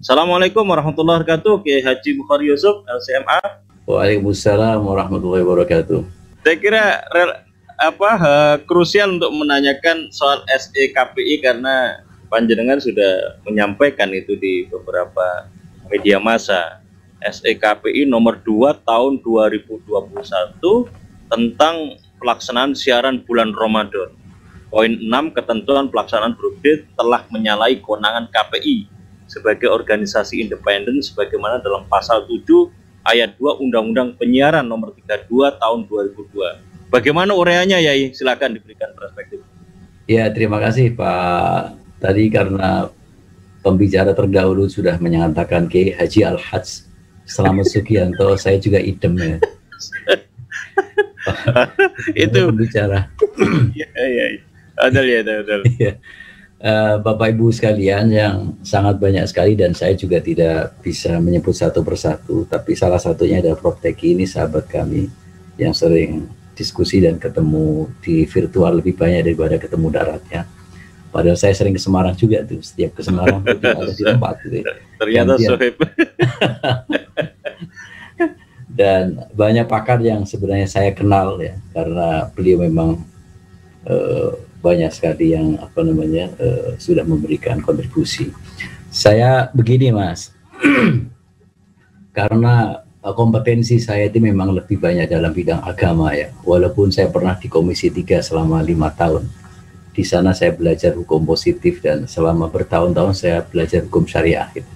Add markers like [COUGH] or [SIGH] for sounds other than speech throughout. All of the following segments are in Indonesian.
Assalamualaikum warahmatullahi wabarakatuh. Kiai Haji Bukhari Yusuf, LCMA. Waalaikumsalam warahmatullahi wabarakatuh. Saya kira apa uh, krusial untuk menanyakan soal SEKPI karena panjenengan sudah menyampaikan itu di beberapa media massa. SEKPI nomor 2 tahun 2021 tentang pelaksanaan siaran bulan Ramadan. Poin 6 ketentuan pelaksanaan Broadcast telah menyalahi kewenangan KPI sebagai organisasi independen sebagaimana dalam pasal 7 ayat 2 Undang-Undang Penyiaran nomor 32 tahun 2002. Bagaimana ureanya ya? Silakan diberikan perspektif. Ya, terima kasih Pak. Tadi karena pembicara terdahulu sudah menyatakan ke Haji Al-Hajj Selamat Sugianto, saya juga idem ya. [LAUGHS] itu pembicara. Iya, iya. Ada ya, ada. Uh, Bapak Ibu sekalian yang sangat banyak sekali dan saya juga tidak bisa menyebut satu persatu, tapi salah satunya adalah Prof. Teki ini sahabat kami yang sering diskusi dan ketemu di virtual lebih banyak daripada ketemu daratnya. Padahal saya sering ke Semarang juga tuh, setiap ke Semarang tuh ada di tempat gitu. [LAUGHS] Ternyata sohib. [LAUGHS] dan banyak pakar yang sebenarnya saya kenal ya, karena beliau memang uh, banyak sekali yang apa namanya uh, sudah memberikan kontribusi. Saya begini mas, [CLEARS THROAT] karena uh, kompetensi saya itu memang lebih banyak dalam bidang agama ya. Walaupun saya pernah di Komisi 3 selama lima tahun, di sana saya belajar hukum positif dan selama bertahun-tahun saya belajar hukum syariah. Gitu.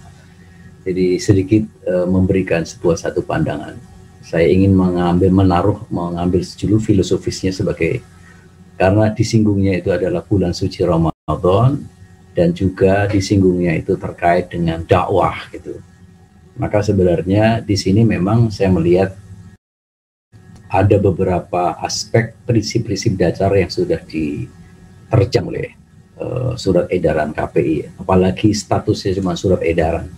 Jadi sedikit uh, memberikan sebuah satu pandangan. Saya ingin mengambil menaruh mengambil sejulu filosofisnya sebagai karena disinggungnya itu adalah bulan suci Ramadan dan juga disinggungnya itu terkait dengan dakwah gitu. Maka sebenarnya di sini memang saya melihat ada beberapa aspek prinsip-prinsip dasar yang sudah diterjang oleh uh, surat edaran KPI, apalagi statusnya cuma surat edaran.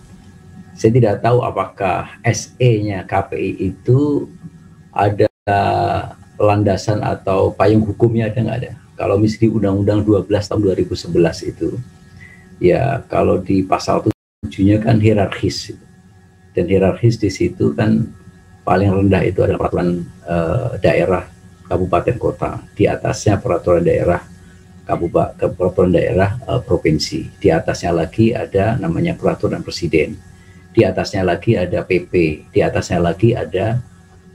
Saya tidak tahu apakah SE-nya KPI itu ada landasan atau payung hukumnya ada nggak ada? Kalau misalnya Undang-Undang 12 tahun 2011 itu, ya kalau di pasal tujuhnya kan hierarkis. Dan hierarkis di situ kan paling rendah itu adalah peraturan uh, daerah kabupaten kota. Di atasnya peraturan daerah kabupaten peraturan daerah uh, provinsi. Di atasnya lagi ada namanya peraturan presiden. Di atasnya lagi ada PP. Di atasnya lagi ada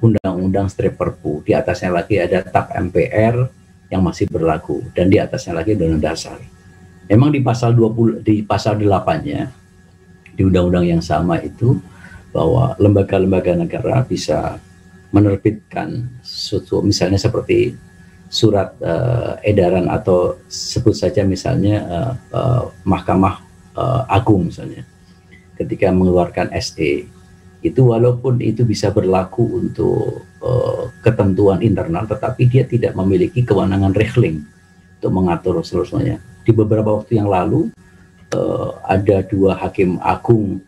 undang-undang perpu. Di atasnya lagi ada TAP MPR yang masih berlaku dan di atasnya lagi undang dasar. Memang di pasal 20 di pasal 8-nya di undang-undang yang sama itu bahwa lembaga-lembaga negara bisa menerbitkan suatu misalnya seperti surat uh, edaran atau sebut saja misalnya uh, uh, Mahkamah uh, Agung misalnya ketika mengeluarkan SE itu walaupun itu bisa berlaku untuk uh, ketentuan internal tetapi dia tidak memiliki kewenangan regeling untuk mengatur seluruhnya di beberapa waktu yang lalu uh, ada dua hakim agung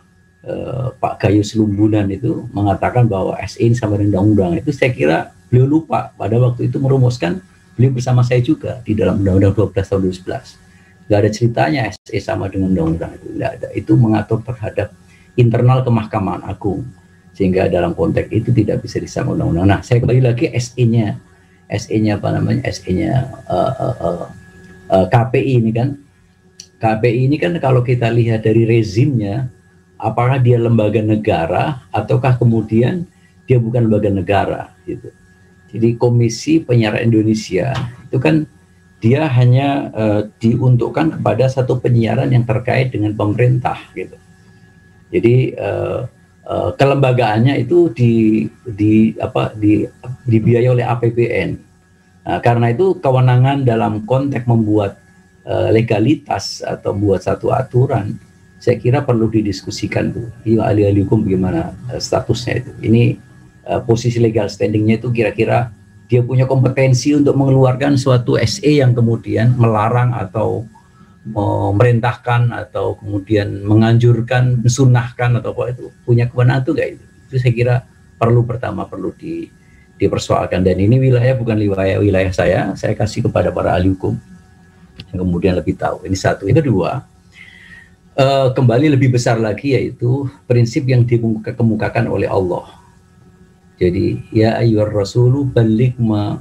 uh, Pak Gayus Lumbunan itu mengatakan bahwa SE ini sama undang-undang. Itu saya kira beliau lupa. Pada waktu itu merumuskan beliau bersama saya juga di dalam undang-undang 12 tahun 2011 nggak ada ceritanya SE sama dengan undang-undang itu. Nggak ada. Itu mengatur terhadap internal ke Mahkamah Agung sehingga dalam konteks itu tidak bisa disama undang-undang. Nah, saya kembali lagi SE-nya, SE-nya apa namanya? SE-nya uh, uh, uh, uh, KPI ini kan. KPI ini kan kalau kita lihat dari rezimnya, apakah dia lembaga negara ataukah kemudian dia bukan lembaga negara gitu. Jadi Komisi Penyiaran Indonesia itu kan dia hanya uh, diuntukkan kepada satu penyiaran yang terkait dengan pemerintah gitu. Jadi uh, uh, kelembagaannya itu di di apa di dibiayai oleh APBN. Nah, karena itu kewenangan dalam konteks membuat uh, legalitas atau membuat satu aturan, saya kira perlu didiskusikan tuh. Iya ahli-ahli hukum bagaimana uh, statusnya itu. Ini uh, posisi legal standingnya itu kira-kira dia punya kompetensi untuk mengeluarkan suatu SE yang kemudian melarang atau memerintahkan atau kemudian menganjurkan, mensunahkan atau apa itu punya kewenangan itu enggak itu? Itu saya kira perlu pertama perlu di dipersoalkan dan ini wilayah bukan wilayah wilayah saya, saya kasih kepada para ahli hukum yang kemudian lebih tahu. Ini satu. Yang kedua, uh, kembali lebih besar lagi yaitu prinsip yang dikemukakan oleh Allah. Jadi ya ayyuhar rasulu balligh ma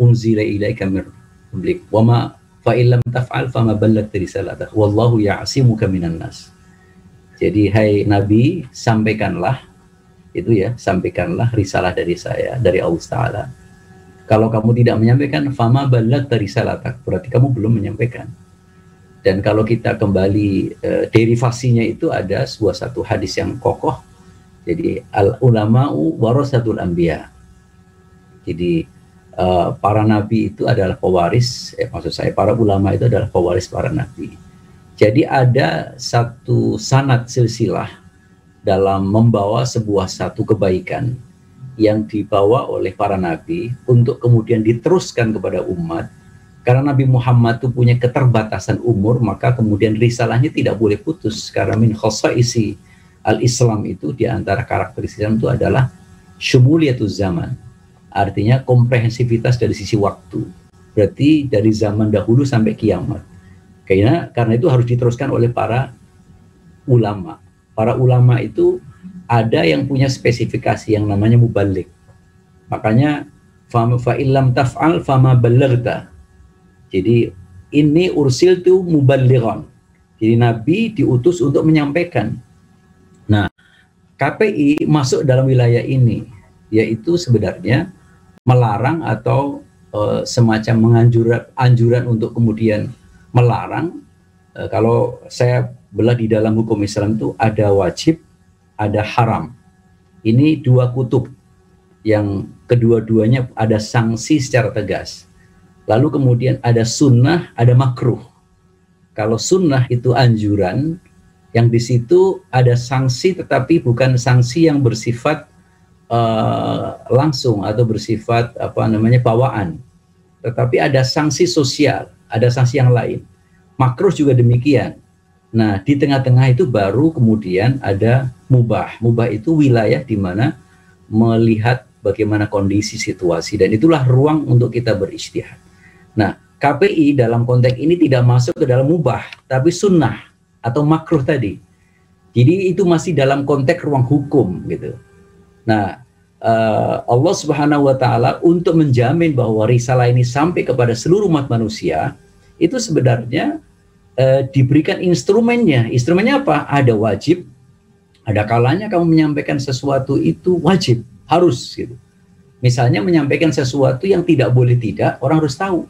unzila ilaika min rabbik wa ma fa illam taf'al fa ma ballaghta risalatah wallahu ya'simuka minan nas. Jadi hai nabi sampaikanlah itu ya sampaikanlah risalah dari saya dari Allah taala. Kalau kamu tidak menyampaikan fama ballaghta risalatak berarti kamu belum menyampaikan. Dan kalau kita kembali uh, derivasinya itu ada sebuah satu hadis yang kokoh. Jadi al ulama'u warasatul anbiya. Jadi uh, para nabi itu adalah pewaris, eh, maksud saya para ulama itu adalah pewaris para nabi. Jadi ada satu sanat silsilah dalam membawa sebuah satu kebaikan yang dibawa oleh para nabi untuk kemudian diteruskan kepada umat karena Nabi Muhammad itu punya keterbatasan umur, maka kemudian risalahnya tidak boleh putus. Karena min isi al-Islam itu di antara karakteristik Islam itu adalah syumuliyatuz zaman. Artinya komprehensivitas dari sisi waktu. Berarti dari zaman dahulu sampai kiamat. Karena karena itu harus diteruskan oleh para ulama. Para ulama itu ada yang punya spesifikasi yang namanya mubalik. Makanya fa illam taf'al fama ballaghta jadi ini ursil itu muballighan. Jadi Nabi diutus untuk menyampaikan. Nah, KPI masuk dalam wilayah ini, yaitu sebenarnya melarang atau uh, semacam menganjuran anjuran untuk kemudian melarang. Uh, kalau saya belah di dalam hukum Islam itu ada wajib, ada haram. Ini dua kutub yang kedua-duanya ada sanksi secara tegas. Lalu kemudian ada sunnah, ada makruh. Kalau sunnah itu anjuran, yang di situ ada sanksi tetapi bukan sanksi yang bersifat uh, langsung atau bersifat apa namanya bawaan. Tetapi ada sanksi sosial, ada sanksi yang lain. Makruh juga demikian. Nah, di tengah-tengah itu baru kemudian ada mubah. Mubah itu wilayah di mana melihat bagaimana kondisi situasi dan itulah ruang untuk kita beristihad. Nah, KPI dalam konteks ini tidak masuk ke dalam mubah, tapi sunnah atau makruh tadi. Jadi itu masih dalam konteks ruang hukum gitu. Nah, uh, Allah Subhanahu wa taala untuk menjamin bahwa risalah ini sampai kepada seluruh umat manusia, itu sebenarnya uh, diberikan instrumennya. Instrumennya apa? Ada wajib, ada kalanya kamu menyampaikan sesuatu itu wajib, harus gitu. Misalnya menyampaikan sesuatu yang tidak boleh tidak, orang harus tahu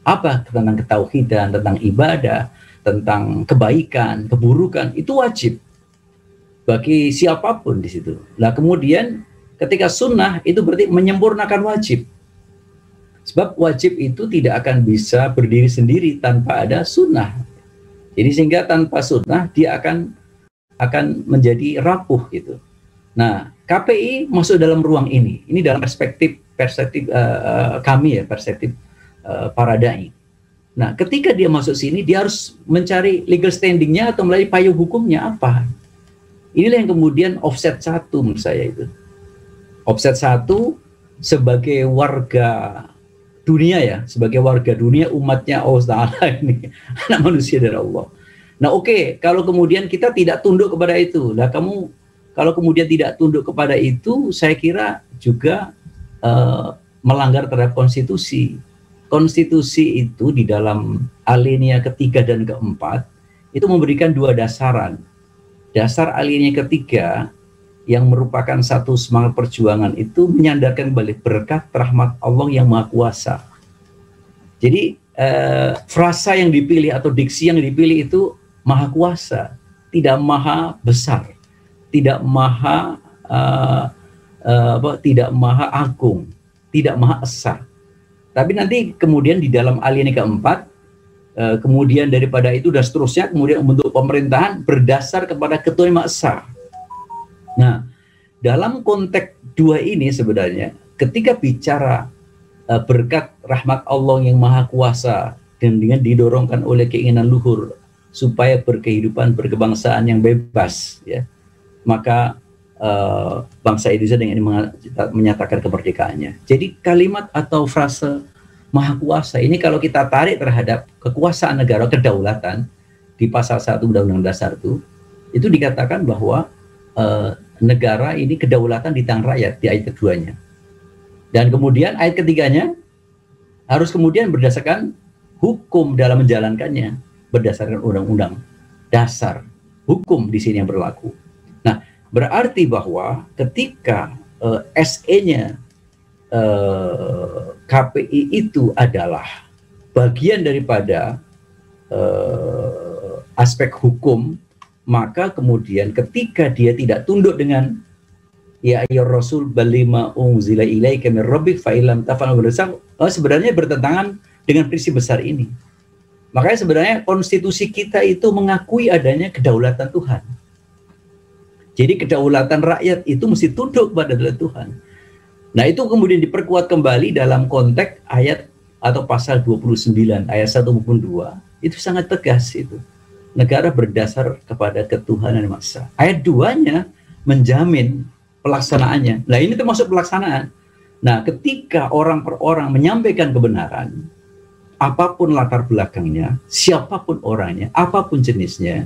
apa tentang ketauhidan, tentang ibadah, tentang kebaikan, keburukan itu wajib bagi siapa pun di situ. Nah kemudian ketika sunnah itu berarti menyempurnakan wajib. Sebab wajib itu tidak akan bisa berdiri sendiri tanpa ada sunnah. Jadi sehingga tanpa sunnah dia akan akan menjadi rapuh gitu. Nah KPI masuk dalam ruang ini. Ini dalam perspektif perspektif uh, kami ya perspektif Eh, para dai. Nah, ketika dia masuk sini, dia harus mencari legal standingnya atau melalui payung hukumnya apa. Inilah yang kemudian offset satu menurut saya itu. Offset satu sebagai warga dunia ya, sebagai warga dunia umatnya Allah Taala [LAUGHS] ini anak manusia dari Allah. Nah oke, okay, kalau kemudian kita tidak tunduk kepada itu, lah kamu kalau kemudian tidak tunduk kepada itu, saya kira juga uh, melanggar terhadap konstitusi konstitusi itu di dalam alinea ketiga dan keempat itu memberikan dua dasaran. Dasar alinea ketiga yang merupakan satu semangat perjuangan itu menyandarkan balik berkat rahmat Allah yang Maha Kuasa. Jadi eh, frasa yang dipilih atau diksi yang dipilih itu Maha Kuasa, tidak Maha Besar, tidak Maha uh, uh, apa, tidak Maha Agung, tidak Maha Esa tapi nanti kemudian di dalam alinea keempat, eh, kemudian daripada itu dan seterusnya, kemudian membentuk pemerintahan berdasar kepada ketua Esa. Nah, dalam konteks dua ini sebenarnya, ketika bicara eh, berkat rahmat Allah yang maha kuasa dan dengan didorongkan oleh keinginan luhur supaya berkehidupan berkebangsaan yang bebas, ya, maka uh, bangsa Indonesia dengan menyatakan kemerdekaannya. Jadi kalimat atau frase maha kuasa ini kalau kita tarik terhadap kekuasaan negara kedaulatan di pasal 1 Undang-Undang Dasar itu itu dikatakan bahwa uh, negara ini kedaulatan di tangan rakyat di ayat keduanya. Dan kemudian ayat ketiganya harus kemudian berdasarkan hukum dalam menjalankannya berdasarkan undang-undang dasar hukum di sini yang berlaku. Nah, berarti bahwa ketika uh, SE-nya uh, KPI itu adalah bagian daripada uh, aspek hukum, maka kemudian ketika dia tidak tunduk dengan ya ayyur rasul balima unzila ilaika min rabbik fa illam tafal oh, sebenarnya bertentangan dengan prinsip besar ini. Makanya sebenarnya konstitusi kita itu mengakui adanya kedaulatan Tuhan. Jadi kedaulatan rakyat itu mesti tunduk pada Tuhan. Nah itu kemudian diperkuat kembali dalam konteks ayat atau pasal 29 ayat 1 maupun 2 itu sangat tegas itu. Negara berdasar kepada ketuhanan masa. Ayat 2-nya menjamin pelaksanaannya. Nah ini termasuk pelaksanaan. Nah ketika orang per orang menyampaikan kebenaran, apa pun latar belakangnya, siapa pun orangnya, apa pun jenisnya,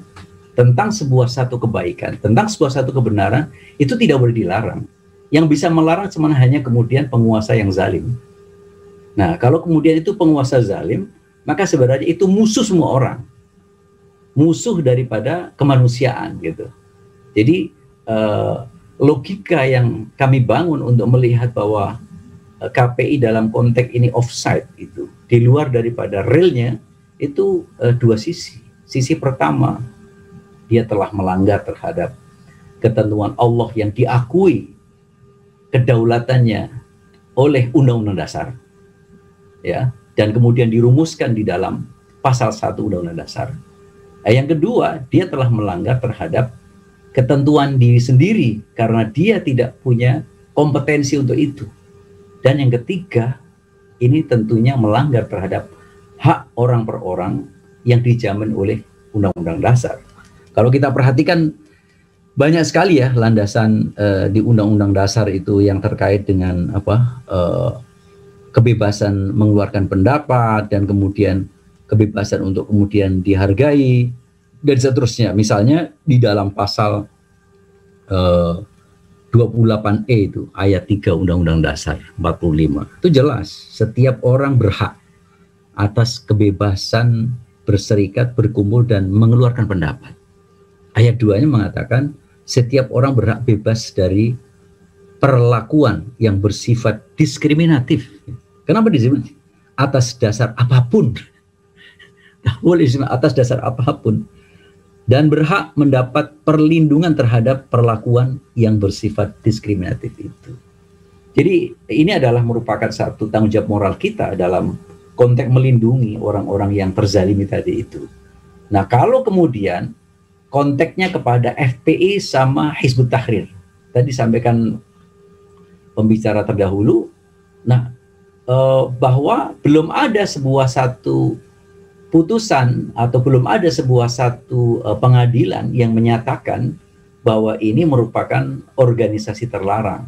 tentang sebuah satu kebaikan, tentang sebuah satu kebenaran, itu tidak boleh dilarang. Yang bisa melarang cuma hanya kemudian penguasa yang zalim. Nah, kalau kemudian itu penguasa zalim, maka sebenarnya itu musuh semua orang. Musuh daripada kemanusiaan gitu. Jadi eh, logika yang kami bangun untuk melihat bahwa eh, KPI dalam konteks ini offside itu di luar daripada realnya itu eh, dua sisi. Sisi pertama dia telah melanggar terhadap ketentuan Allah yang diakui kedaulatannya oleh undang-undang dasar. Ya dan kemudian dirumuskan di dalam pasal 1 undang-undang dasar. Nah, yang kedua dia telah melanggar terhadap ketentuan diri sendiri karena dia tidak punya kompetensi untuk itu. Dan yang ketiga ini tentunya melanggar terhadap hak orang per orang yang dijamin oleh undang-undang dasar. Kalau kita perhatikan banyak sekali ya landasan uh, di Undang-Undang Dasar itu yang terkait dengan apa uh, kebebasan mengeluarkan pendapat dan kemudian kebebasan untuk kemudian dihargai dan seterusnya. Misalnya di dalam pasal uh, 28E itu ayat 3 Undang-Undang Dasar 45 itu jelas setiap orang berhak atas kebebasan berserikat, berkumpul dan mengeluarkan pendapat ayat 2-nya mengatakan setiap orang berhak bebas dari perlakuan yang bersifat diskriminatif. Kenapa diskriminatif? Atas dasar apa pun. [LAUGHS] Boleh atas dasar apa pun. Dan berhak mendapat perlindungan terhadap perlakuan yang bersifat diskriminatif itu. Jadi ini adalah merupakan satu tanggung jawab moral kita dalam konteks melindungi orang-orang yang terzalimi tadi itu. Nah kalau kemudian konteksnya kepada FPI sama Hizbut Tahrir. Tadi sampaikan pembicara terdahulu, nah eh, bahwa belum ada sebuah satu putusan atau belum ada sebuah satu eh, pengadilan yang menyatakan bahwa ini merupakan organisasi terlarang.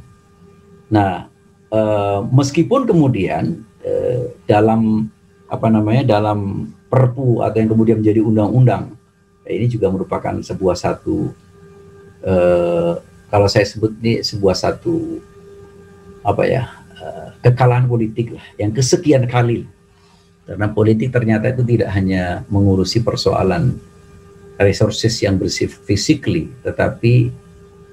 Nah, eh, meskipun kemudian dalam apa namanya dalam Perpu atau yang kemudian menjadi undang-undang ini juga merupakan sebuah satu uh, kalau saya sebut ini sebuah satu apa ya uh, kekalahan politik lah yang kesekian kali. Karena politik ternyata itu tidak hanya mengurusi persoalan resources yang bersifat physically tetapi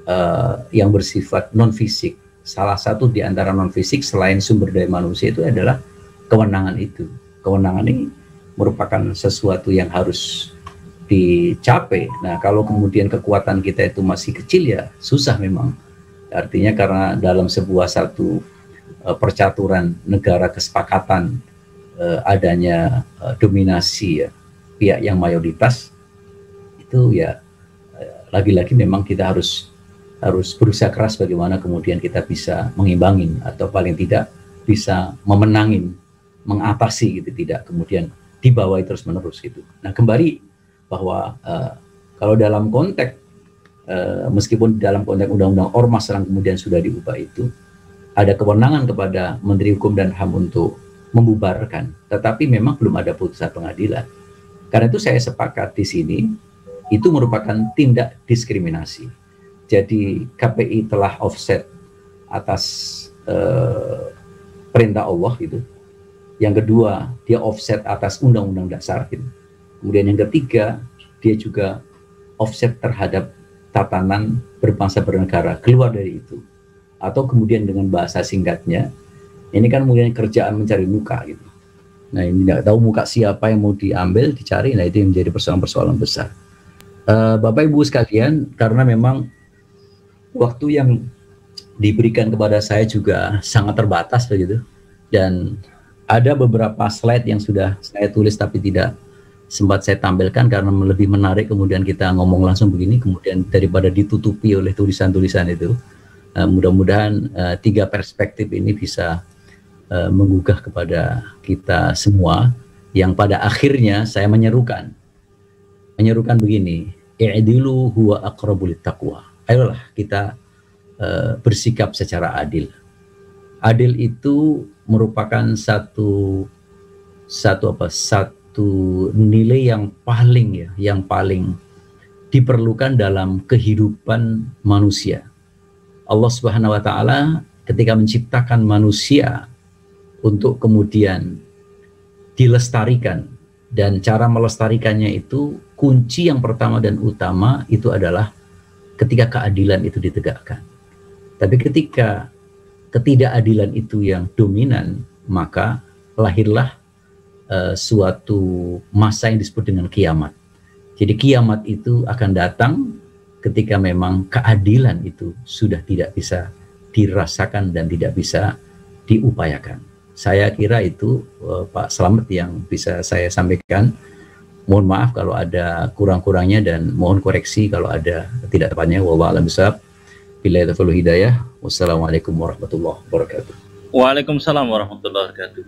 uh, yang bersifat non fisik salah satu di antara non fisik selain sumber daya manusia itu adalah kewenangan itu. Kewenangan ini merupakan sesuatu yang harus dicapai. Nah, kalau kemudian kekuatan kita itu masih kecil ya susah memang. Artinya karena dalam sebuah satu uh, percaturan negara kesepakatan uh, adanya uh, dominasi ya pihak yang mayoritas itu ya lagi-lagi memang kita harus harus berusaha keras bagaimana kemudian kita bisa mengimbangin atau paling tidak bisa memenangin, mengatasi gitu tidak kemudian dibawa terus menerus gitu. Nah kembali bahwa uh, kalau dalam konteks uh, meskipun dalam konteks undang-undang ormas yang kemudian sudah diubah itu ada kewenangan kepada Menteri Hukum dan HAM untuk membubarkan, tetapi memang belum ada putusan pengadilan. Karena itu saya sepakat di sini itu merupakan tindak diskriminasi. Jadi KPI telah offset atas uh, perintah Allah itu. Yang kedua, dia offset atas undang-undang dasar gitu. Kemudian yang ketiga, dia juga offset terhadap tatanan berbangsa bernegara keluar dari itu. Atau kemudian dengan bahasa singkatnya, ini kan kemudian kerjaan mencari muka gitu. Nah ini tidak tahu muka siapa yang mau diambil, dicari, nah itu yang menjadi persoalan-persoalan besar. Uh, Bapak Ibu sekalian, karena memang waktu yang diberikan kepada saya juga sangat terbatas begitu, dan ada beberapa slide yang sudah saya tulis tapi tidak sempat saya tampilkan karena lebih menarik kemudian kita ngomong langsung begini kemudian daripada ditutupi oleh tulisan-tulisan itu uh, mudah-mudahan uh, tiga perspektif ini bisa uh, menggugah kepada kita semua yang pada akhirnya saya menyerukan. Menyerukan begini i'dilu huwa aqrabul taqwa ayolah kita uh, bersikap secara adil. Adil itu merupakan satu satu apa satu satu nilai yang paling ya, yang paling diperlukan dalam kehidupan manusia. Allah Subhanahu wa taala ketika menciptakan manusia untuk kemudian dilestarikan dan cara melestarikannya itu kunci yang pertama dan utama itu adalah ketika keadilan itu ditegakkan. Tapi ketika ketidakadilan itu yang dominan, maka lahirlah uh, suatu masa yang disebut dengan kiamat. Jadi kiamat itu akan datang ketika memang keadilan itu sudah tidak bisa dirasakan dan tidak bisa diupayakan. Saya kira itu uh, Pak Slamet yang bisa saya sampaikan. Mohon maaf kalau ada kurang-kurangnya dan mohon koreksi kalau ada tidak tepatnya. Wallahu. Wassalamualaikum warahmatullahi wabarakatuh. Waalaikumsalam warahmatullahi wabarakatuh.